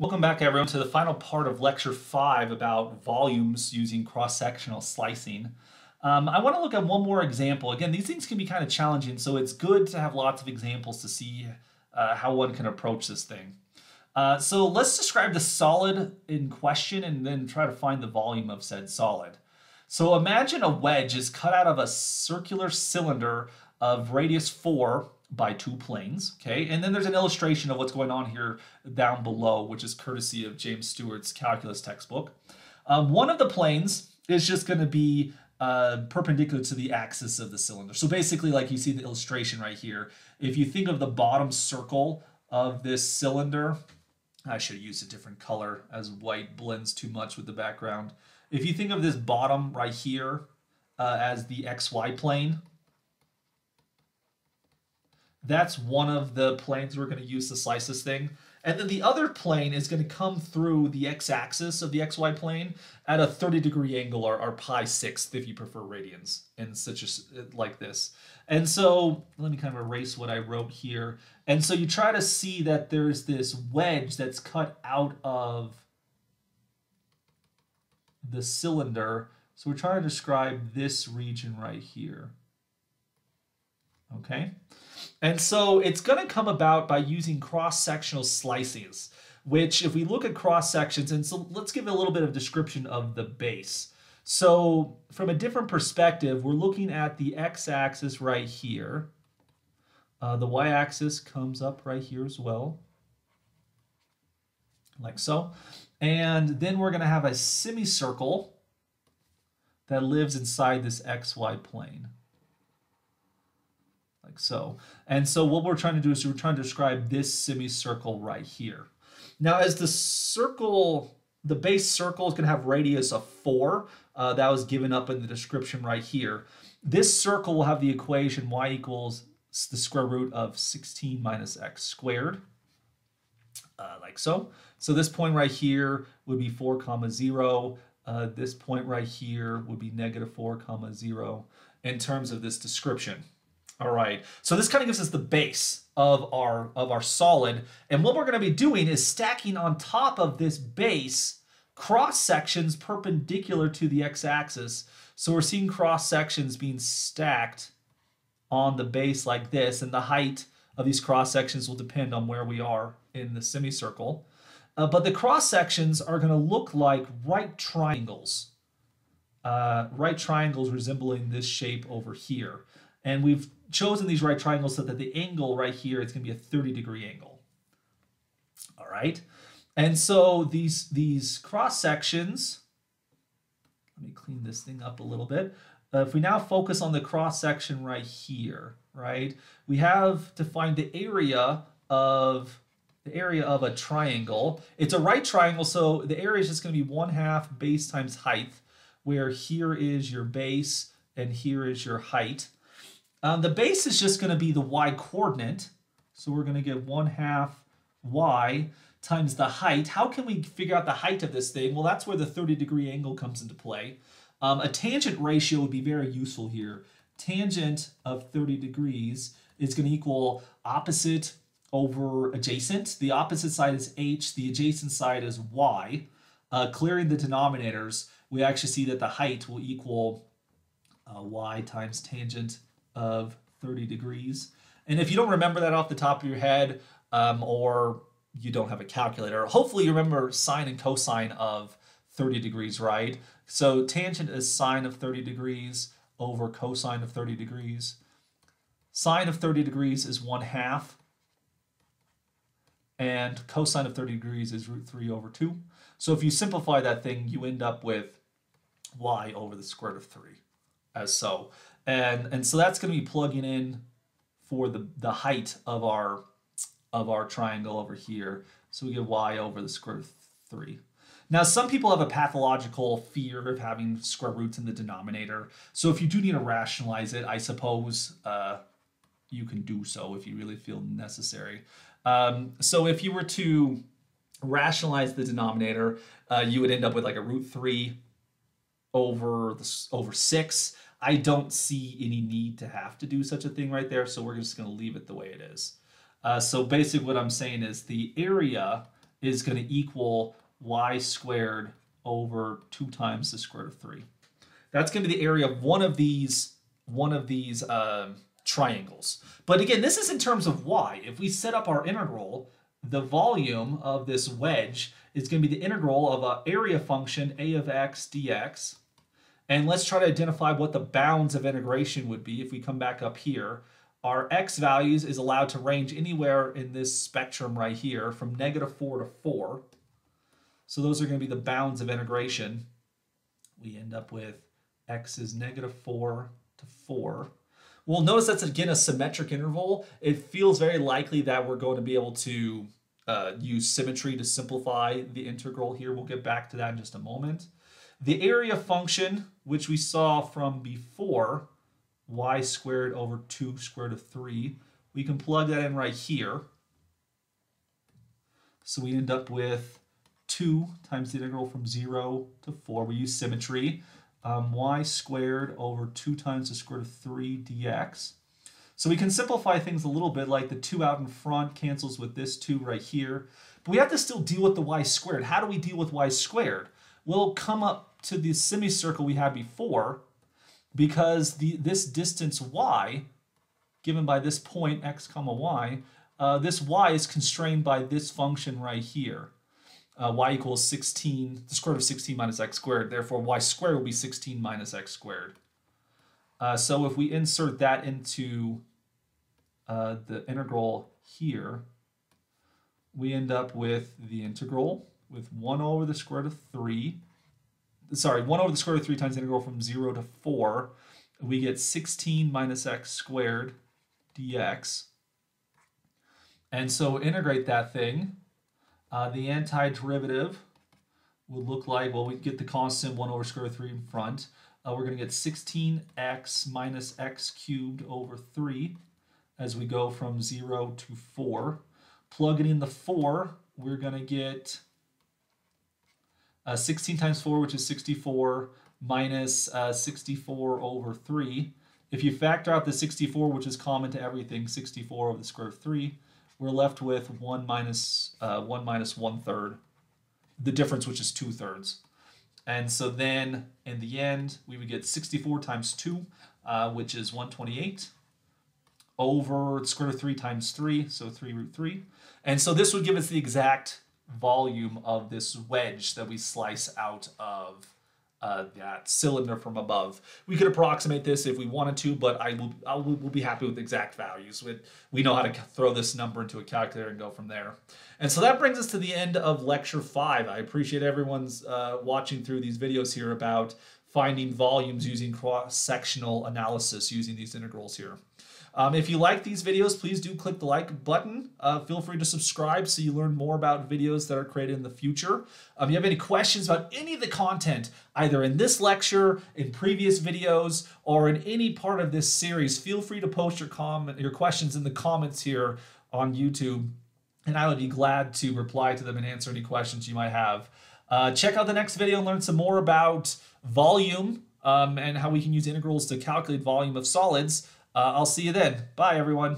Welcome back everyone to the final part of lecture five about volumes using cross-sectional slicing. Um, I want to look at one more example. Again, these things can be kind of challenging, so it's good to have lots of examples to see uh, how one can approach this thing. Uh, so let's describe the solid in question and then try to find the volume of said solid. So imagine a wedge is cut out of a circular cylinder of radius 4 by two planes, okay? And then there's an illustration of what's going on here down below, which is courtesy of James Stewart's calculus textbook. Um, one of the planes is just going to be uh, perpendicular to the axis of the cylinder. So basically, like you see the illustration right here, if you think of the bottom circle of this cylinder, I should use a different color as white blends too much with the background. If you think of this bottom right here uh, as the xy plane, that's one of the planes we're going to use to slice this thing. And then the other plane is going to come through the x-axis of the xy plane at a 30 degree angle or, or pi sixth if you prefer radians and such a, like this. And so let me kind of erase what I wrote here. And so you try to see that there's this wedge that's cut out of the cylinder. So we're trying to describe this region right here. Okay. And so it's going to come about by using cross-sectional slices, which if we look at cross-sections, and so let's give a little bit of description of the base. So from a different perspective, we're looking at the x-axis right here. Uh, the y-axis comes up right here as well, like so. And then we're going to have a semicircle that lives inside this xy plane like so. And so what we're trying to do is we're trying to describe this semicircle right here. Now as the circle, the base circle is going to have radius of 4. Uh, that was given up in the description right here. This circle will have the equation y equals the square root of 16 minus x squared, uh, like so. So this point right here would be 4 comma 0. Uh, this point right here would be negative 4 comma 0 in terms of this description. All right, so this kind of gives us the base of our, of our solid. And what we're gonna be doing is stacking on top of this base cross sections perpendicular to the x-axis. So we're seeing cross sections being stacked on the base like this, and the height of these cross sections will depend on where we are in the semicircle. Uh, but the cross sections are going to look like right triangles, uh, right triangles resembling this shape over here. And we've chosen these right triangles so that the angle right here is going to be a 30 degree angle. All right. And so these, these cross sections, let me clean this thing up a little bit. Uh, if we now focus on the cross section right here, right, we have to find the area of the area of a triangle. It's a right triangle, so the area is just going to be one half base times height, where here is your base and here is your height. Um, the base is just going to be the y coordinate. So we're going to get 1 half y times the height. How can we figure out the height of this thing? Well, that's where the 30 degree angle comes into play. Um, a tangent ratio would be very useful here. Tangent of 30 degrees is going to equal opposite over adjacent. The opposite side is h, the adjacent side is y. Uh, clearing the denominators, we actually see that the height will equal uh, y times tangent of 30 degrees. And if you don't remember that off the top of your head, um, or you don't have a calculator, hopefully you remember sine and cosine of 30 degrees, right? So tangent is sine of 30 degrees over cosine of 30 degrees. Sine of 30 degrees is 1 half, and cosine of 30 degrees is root 3 over 2. So if you simplify that thing, you end up with y over the square root of 3, as so. And, and so that's going to be plugging in for the, the height of our, of our triangle over here. So we get y over the square root of 3. Now, some people have a pathological fear of having square roots in the denominator. So if you do need to rationalize it, I suppose uh, you can do so if you really feel necessary. Um, so if you were to rationalize the denominator, uh, you would end up with like a root 3 over, the, over 6. I don't see any need to have to do such a thing right there, so we're just going to leave it the way it is. Uh, so basically what I'm saying is the area is going to equal y squared over 2 times the square root of 3. That's going to be the area of one of these one of these uh, triangles. But again, this is in terms of y. If we set up our integral, the volume of this wedge is going to be the integral of an area function a of x dx. And let's try to identify what the bounds of integration would be if we come back up here. Our x values is allowed to range anywhere in this spectrum right here from negative 4 to 4. So those are going to be the bounds of integration. We end up with x is negative 4 to 4. Well, notice that's again a symmetric interval. It feels very likely that we're going to be able to uh, use symmetry to simplify the integral here. We'll get back to that in just a moment. The area function, which we saw from before, y squared over 2 square root of 3, we can plug that in right here. So we end up with 2 times the integral from 0 to 4. We use symmetry um, y squared over 2 times the square root of 3 dx. So we can simplify things a little bit, like the 2 out in front cancels with this 2 right here. But we have to still deal with the y squared. How do we deal with y squared? We'll come up to the semicircle we had before, because the this distance y, given by this point x comma y, uh, this y is constrained by this function right here uh, y equals 16, the square root of 16 minus x squared. Therefore, y squared will be 16 minus x squared. Uh, so if we insert that into uh, the integral here, we end up with the integral with 1 over the square root of 3. Sorry, 1 over the square root of 3 times the integral from 0 to 4. We get 16 minus x squared dx. And so integrate that thing uh, the antiderivative would look like, well, we get the constant 1 over square root of 3 in front. Uh, we're going to get 16x minus x cubed over 3 as we go from 0 to 4. Plug it in the 4, we're going to get uh, 16 times 4, which is 64, minus, uh, 64 over 3. If you factor out the 64, which is common to everything, 64 over the square root of 3, we're left with 1 minus, uh, 1 minus 1 third, the difference which is 2 thirds. And so then in the end, we would get 64 times 2, uh, which is 128, over square root of 3 times 3, so 3 root 3. And so this would give us the exact volume of this wedge that we slice out of uh, that cylinder from above. We could approximate this if we wanted to, but I will I will we'll be happy with exact values. We, we know how to throw this number into a calculator and go from there. And so that brings us to the end of lecture five. I appreciate everyone's uh, watching through these videos here about finding volumes using cross-sectional analysis using these integrals here. Um, if you like these videos, please do click the like button. Uh, feel free to subscribe so you learn more about videos that are created in the future. Um, if you have any questions about any of the content, either in this lecture, in previous videos, or in any part of this series, feel free to post your comment, your questions in the comments here on YouTube, and I would be glad to reply to them and answer any questions you might have. Uh, check out the next video and learn some more about volume um, and how we can use integrals to calculate volume of solids. Uh, I'll see you then. Bye, everyone.